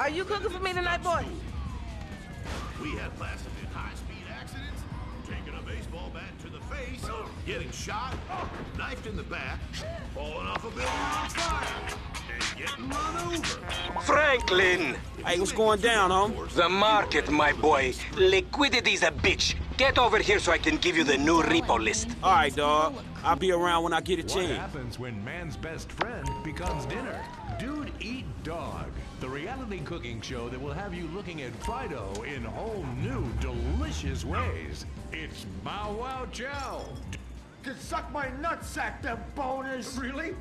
Are you cooking for me tonight, boy? We had blasted in high-speed accidents, taking a baseball bat to the face, getting shot, knifed in the back, falling off a building on fire, and getting run over. Franklin! Hey, what's going down, home? The market, my boy. Liquidity's a bitch. Get over here so I can give you the new repo list. All right, dog. I'll be around when I get a What chance. happens when man's best friend becomes dinner? Dude Eat Dog, the reality cooking show that will have you looking at Fido in whole new, delicious ways. It's Bow Wow Chow. Can suck my nutsack, them boners! Really?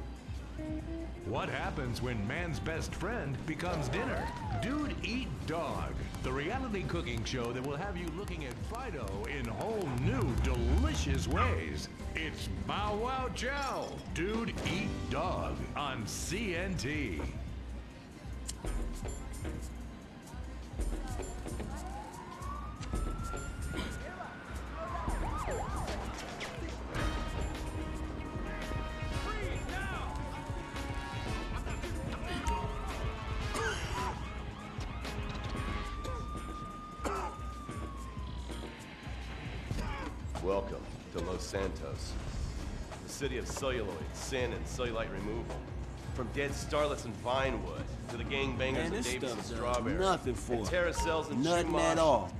What happens when man's best friend becomes dinner? Dude Eat Dog, the reality cooking show that will have you looking at Fido in whole new, delicious ways. It's Bow Wow Chow, Dude Eat Dog on CNT. Welcome to Los Santos, the city of celluloid, sin, and cellulite removal. From dead starlets in Vinewood to the gangbangers of this Davis and Strawberry. nothing for and it. Terracells and Nothing Chumash. at all.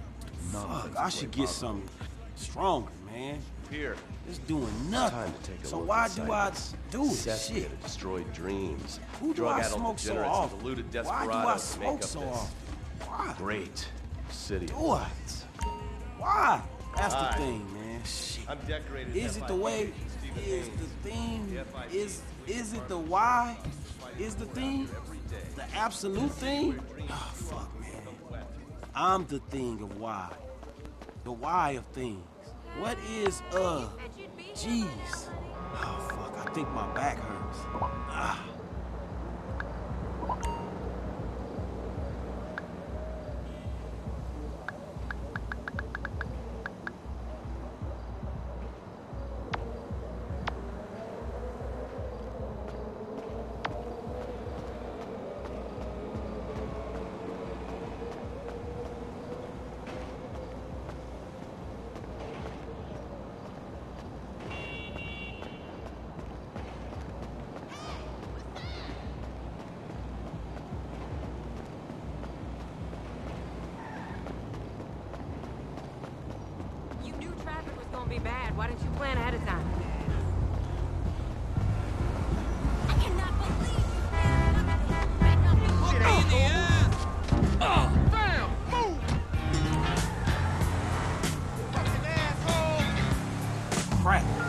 Fuck, I should get something stronger, man. Here, It's doing nothing. to take a So why do I do cesspit Shit. destroyed dreams. Who do drug I smoke so often? Why do I make smoke up so this often? Why? Great city. What? Why? That's the thing, man. Shit. I'm decorated Is it the way? Is the thing? The FIP Is is it the why? Is the thing? The absolute thing? Oh, fuck, man. I'm the thing of why. The why of things. What is uh? Jeez. Oh fuck! I think my back hurts. Ah. Crap.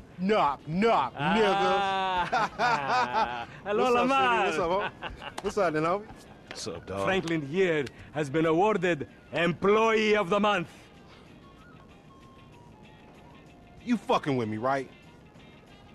Knock, knock, Ah. Hello, What's up, Lamar. City? What's up, homie? What's up, then, homie? What's up, dog? Franklin here has been awarded Employee of the Month. You fucking with me, right?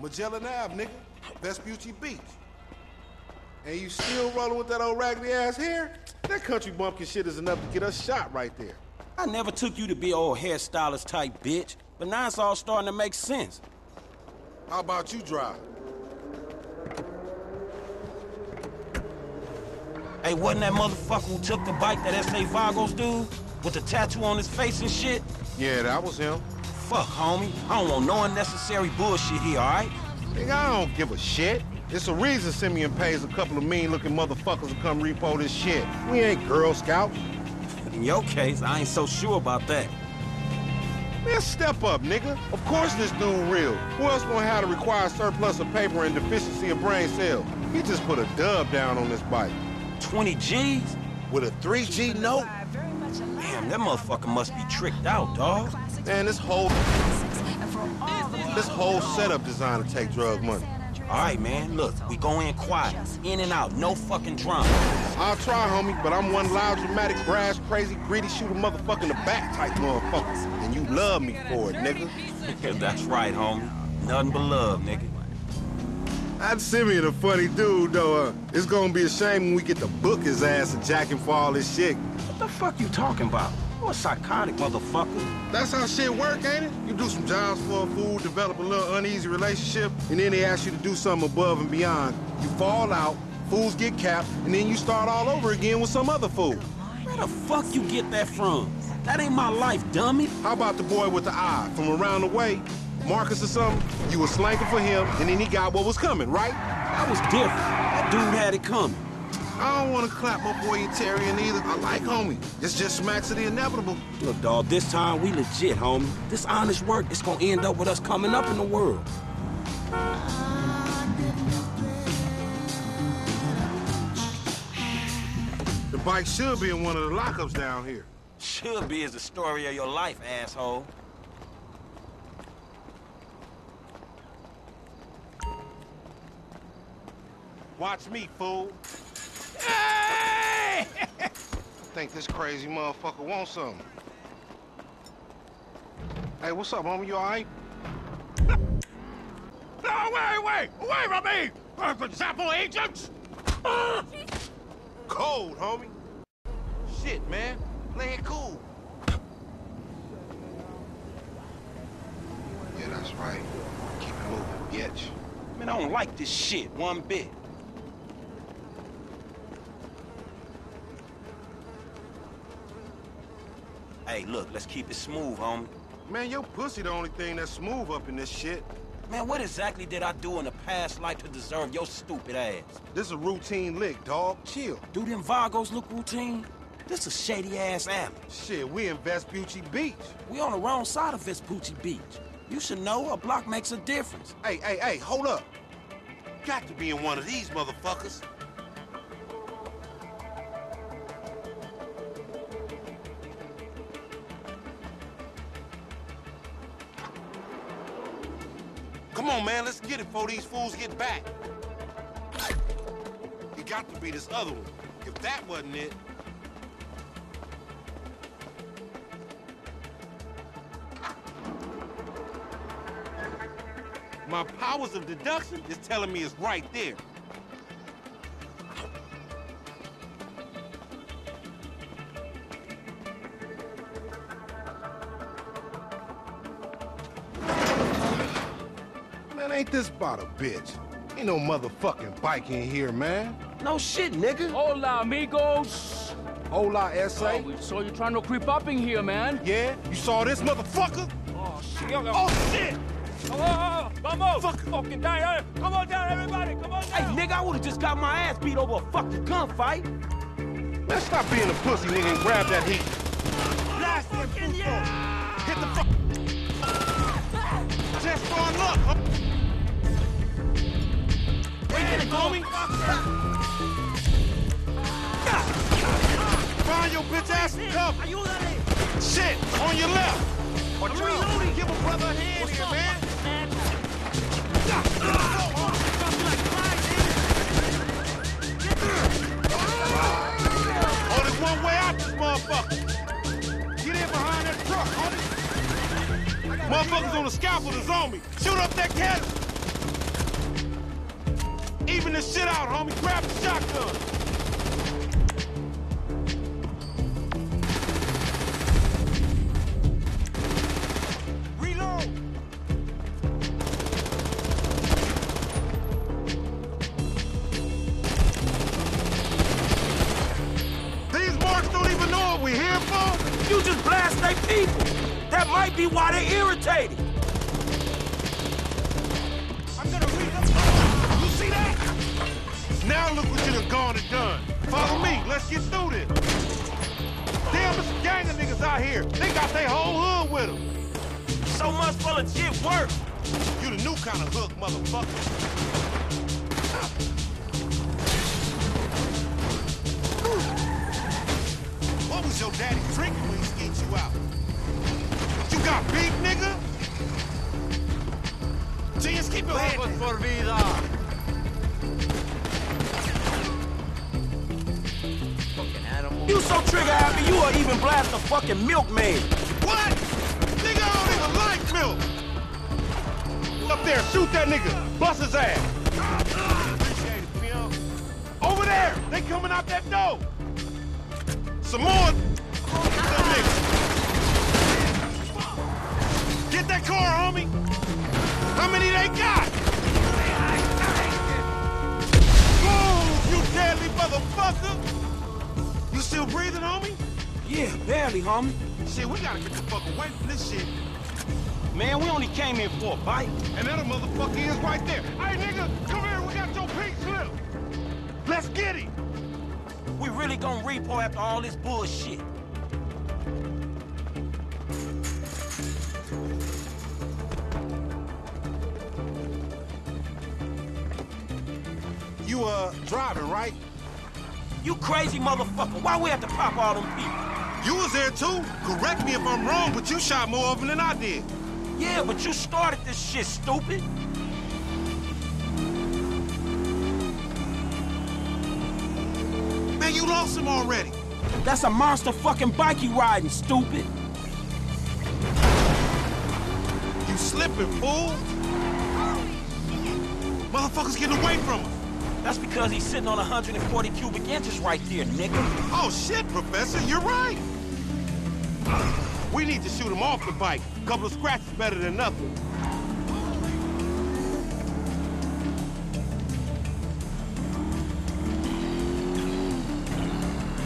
Magellan Ave, nigga. Vespucci Beach. And you still rolling with that old raggedy ass hair? That country bumpkin shit is enough to get us shot right there. I never took you to be old hairstylist type bitch, but now it's all starting to make sense. How about you drive? Hey, wasn't that motherfucker who took the bike that S.A. Vagos dude? With the tattoo on his face and shit? Yeah, that was him. Fuck, homie. I don't want no unnecessary bullshit here, alright? Nigga, I don't give a shit. It's a reason Simeon pays a couple of mean-looking motherfuckers to come repo this shit. We ain't Girl Scouts. In your case, I ain't so sure about that. Man, step up, nigga. Of course this dude real. Who else gonna have the required surplus of paper and deficiency of brain cells? He just put a dub down on this bike. 20 G's? With a 3G note? Damn, that motherfucker must be tricked out, dog. Man, this whole... This whole setup designed to take drug money. All right, man, look, we go in quiet. In and out, no fucking drama. I'll try, homie, but I'm one loud, dramatic, brash, crazy, greedy, shoot a motherfucker in the back type motherfucker. And you love me for it, nigga. That's right, homie. Nothing but love, nigga. That Simeon a funny dude, though. Uh, it's gonna be a shame when we get to book his ass and jack him for all this shit. What the fuck you talking about? You a psychotic motherfucker. That's how shit work, ain't it? You do some jobs for a fool, develop a little uneasy relationship, and then they ask you to do something above and beyond. You fall out, fools get capped, and then you start all over again with some other fool. Where the fuck you get that from? That ain't my life, dummy. How about the boy with the eye from around the way? Marcus or something? You was slanking for him, and then he got what was coming, right? That was different. That dude had it coming. I don't want to clap my boy Etarian either. I like homie. It's just smacks of the inevitable. Look, dog, this time we legit, homie. This honest work, it's gonna end up with us coming up in the world. The bike should be in one of the lockups down here. Should be is the story of your life, asshole. Watch me, fool. Hey! I think this crazy motherfucker wants something. Hey, what's up, homie? You all right? No, wait, wait! Away from me! Uh, Example agents! Cold, homie. Shit, man. Play it cool. Yeah, that's right. Keep it moving, bitch. Man, I don't like this shit one bit. Hey, look, let's keep it smooth, homie. Man, your pussy the only thing that's smooth up in this shit. Man, what exactly did I do in a past life to deserve your stupid ass? This is a routine lick, dog. Chill. Do them Vagos look routine? This a shady-ass alley. Shit, we in Vespucci Beach. We on the wrong side of Vespucci Beach. You should know a block makes a difference. Hey, hey, hey, hold up. Got to be in one of these motherfuckers. Get it before these fools get back. It got to be this other one. If that wasn't it, My powers of deduction is telling me it's right there. This about a bitch? Ain't no motherfucking bike in here, man. No shit, nigga. Hola, amigos. Hola, S.A. Oh, we saw you trying to creep up in here, man. Yeah? You saw this motherfucker? Oh, shit. Oh, oh shit! Oh, oh, oh, vamos! Fuck. Fucking down. Eh? Come on down, everybody. Come on down. Hey, nigga, I would've just got my ass beat over a fucking gunfight. Man, stop being a pussy, nigga, and grab that heat. Blast that yeah. Hit the fuck. Just for luck, huh? Where you gonna go, me? Find your bitch ass and cover. Shit, on your left. I'm reloading. Give a brother a hand here, man. Oh, Only one way out this motherfucker. Get in behind that truck, homie. Motherfuckers on the scaffold is on me. Shoot up that cannon. Even this shit out, homie. Grab the shotgun. Reload. These marks don't even know what we're here for. You just blast they people. That might be why they irritated. Now look what you done gone and done. Follow me. Let's get through this. Damn, there's a gang of niggas out here. They got their whole hood with them. So much for legit work. You the new kind of hook, motherfucker. What was your daddy drinking when he skeet you out? You got beef, nigga? Genius, keep your head down. por vida. Will even blast a fucking milkmaid. What? Nigga, I don't even like milk. Up there, shoot that nigga. Bust his ass. Appreciate it, pimp. Over there, they coming out that door. Some more. Get that car, homie. How many they got? Move, you deadly motherfucker. You still breathing, homie? Yeah, barely, homie. Shit, we gotta get the fuck away from this shit. Man, we only came here for a bite. And that motherfucker is right there. Hey, nigga, come here. We got your pink slip. Let's get him. We really gonna repo after all this bullshit. You, uh, driving, right? You crazy motherfucker. Why we have to pop all them people? You was there, too. Correct me if I'm wrong, but you shot more of them than I did. Yeah, but you started this shit, stupid. Man, you lost him already. That's a monster fucking bike you riding, stupid. You slipping, fool. Motherfuckers getting away from him. That's because he's sitting on 140 cubic inches right there, nigga. Oh, shit, Professor, you're right. We need to shoot him off the bike. A couple of scratches better than nothing.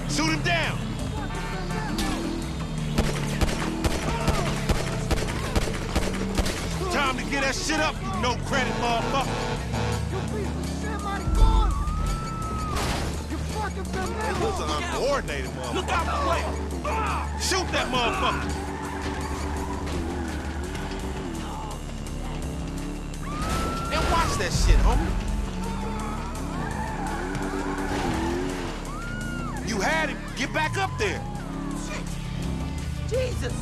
Shoot him down. Time to get that shit up, you no credit motherfucker. It was an uncoordinated motherfucker. Look out the way. Shoot that motherfucker! And watch that shit, homie. You had him. Get back up there. Jesus.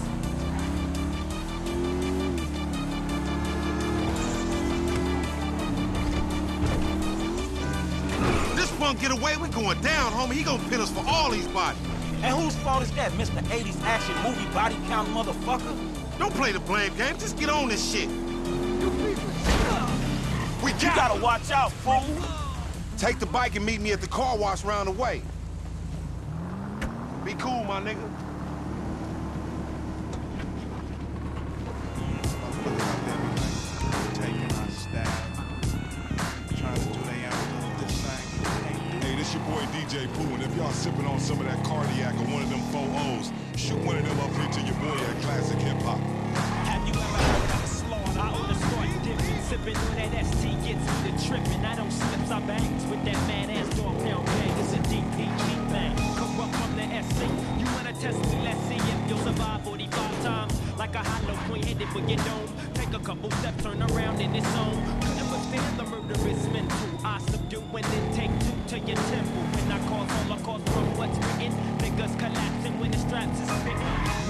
This punk get away, We're going down, homie. He gonna pin us for all these bodies. And whose fault is that, Mr. 80s action movie body count motherfucker? Don't play the blame game. Just get on this shit. You people shut up! We got You gotta watch out, fool. Take the bike and meet me at the car wash round the way. Be cool, my nigga. DJ Pooh, and if y'all sipping on some of that cardiac or one of them four O's, shoot one of them up here to your boy at Classic Hip Hop. Have you ever heard of a slaughter? I wanna start dipping, sipping on that ST gets me to tripping. I don't slips, I bangs with that man ass dog pound gang. It's a DPG thing. Corrupt from the SC. You wanna test me? Let's see if you'll survive 45 times. Like a hollow point headed for your dome. Take a couple steps, turn around in this zone. Withstand the murderous mental. I subdue and then take two to your temple. When I cause holocaust from what's written, niggas collapsing when the straps is fitting.